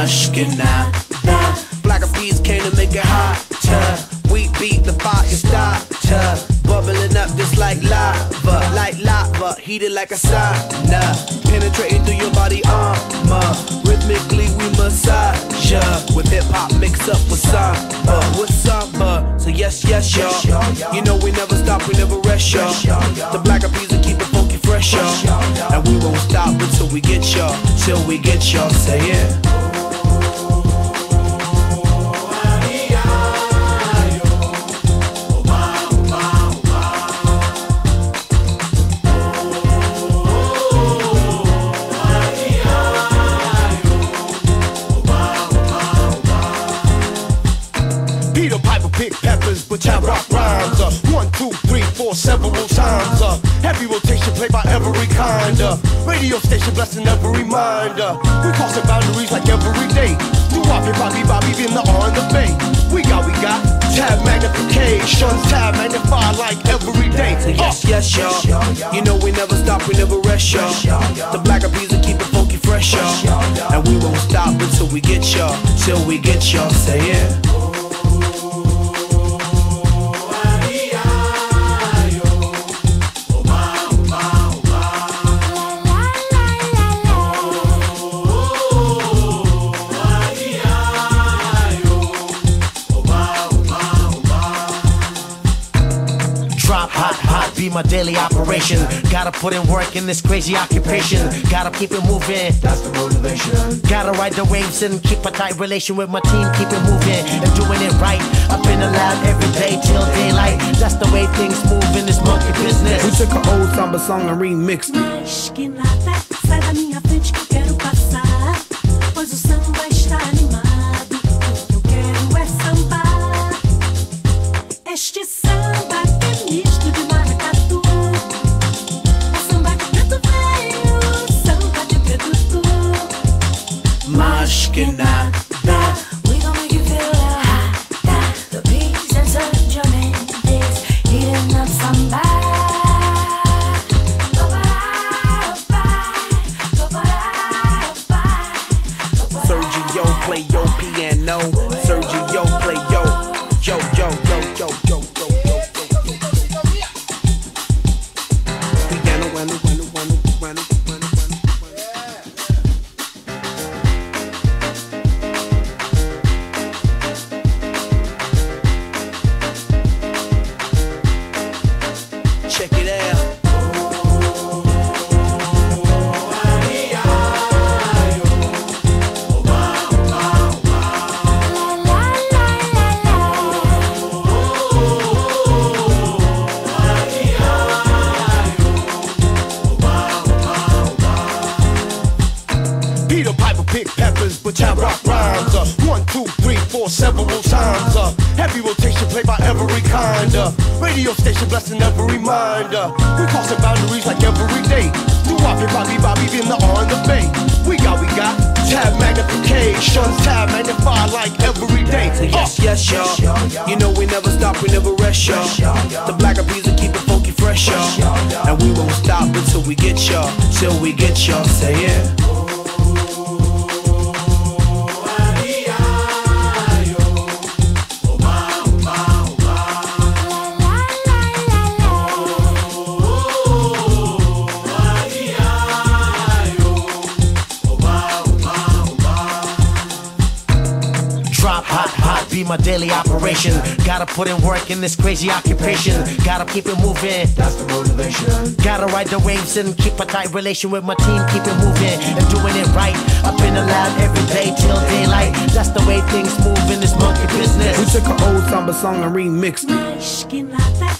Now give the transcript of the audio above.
Ashkenaz. Black Eyed Peas came to make it hotter. We beat the fire starter. Bubbling up just like lava, like lava, heated like a sauna. Penetrating through your body armor. Rhythmically we massage ya. With hip hop mixed up with samba, with samba. So yes, yes, y'all. You know we never stop, we never rest, y'all. The black bees will keep it funky fresh, y'all. And we won't stop until we get y'all, till we get y'all. Say it. Yeah. I rock rhymes. Uh, one, two, three, four, several times. Uh, heavy rotation played by every kind. Uh, radio station blessing every mind. Uh, we crossing boundaries like every day. Do Bobby, Bobby, Bobby, in the R and the Bay. We got, we got tab magnification, tab magnify like every day. Uh, yes, yes, y'all. You know we never stop, we never rest, y'all. The black bees will keep it funky fresh, y'all. And we won't stop until we get y'all, till we get y'all. Say yeah. My daily operation. Gotta put in work in this crazy occupation. Gotta keep it moving. That's the motivation. Gotta ride the waves and keep a tight relation with my team. Keep it moving and doing it right. I've been lab every day till daylight. That's the way things move in this monkey business. We took an old samba song and remixed with that rock rhymes. Uh, one, two, three, four, several times. Uh, heavy rotation played by every kind. Uh, radio station blessing every mind. Uh, we crossing boundaries like every day. New Bobby, Bobby, Bobby, in the on the bay. We got, we got tab magnification, tab magnify like every day. Uh, yes, yes, y'all. You know we never stop, we never rest, y'all. The Black Eyed Peas will keep it funky fresh, y'all. And we won't stop until we get y'all, till we get y'all. Say it. Yeah. Put in work in this crazy occupation. Gotta keep it moving. That's the motivation. Gotta ride the waves and keep a tight relation with my team. Keep it moving and doing it right. Up in the lab every day till daylight. That's the way things move in this monkey business. We took an old samba song and remixed it.